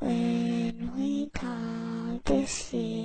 微微她的心